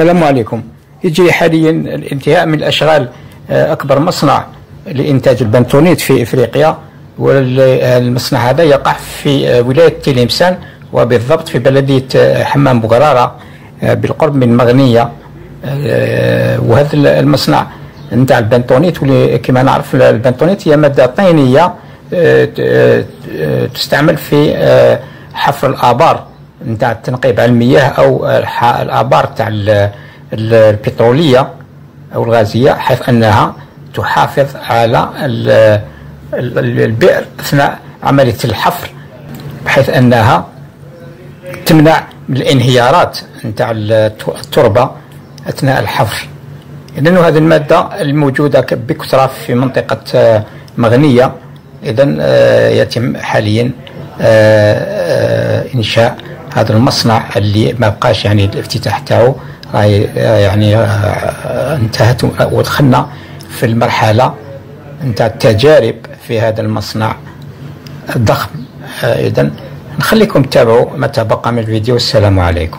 السلام عليكم. يجري حاليا الانتهاء من الأشغال آه، أكبر مصنع لإنتاج البنتونيت في إفريقيا والمصنع هذا يقع في آه، ولاية تلمسان وبالضبط في بلدية آه، حمام بقراره بالقرب من مغنية. وهذا المصنع نتاع البنتونيت كما نعرف البنتونيت هي مادة طينية تستعمل في حفر الآبار. نتاع التنقيب على المياه أو الآبار تاع البترولية أو الغازية حيث أنها تحافظ على البئر أثناء عملية الحفر بحيث أنها تمنع من الانهيارات نتاع التربة أثناء الحفر. اذا هذه المادة الموجودة بكثرة في منطقة مغنية. اذا آه، يتم حاليا آه، آه، إنشاء هذا المصنع اللي ما بقاش يعني الافتتاح تاعو يعني آه، انتهت ودخلنا في المرحلة نتاع التجارب في هذا المصنع الضخم. اذا نخليكم تتابعوا ما تبقى من الفيديو. السلام عليكم.